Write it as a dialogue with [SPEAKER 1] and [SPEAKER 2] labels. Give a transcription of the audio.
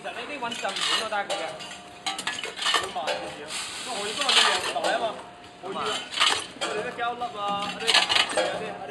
[SPEAKER 1] 實呢啲揾浸都得嘅，慢嘅少。因我幫我哋台啊嘛，我要我哋啲膠粒啊，啲啲。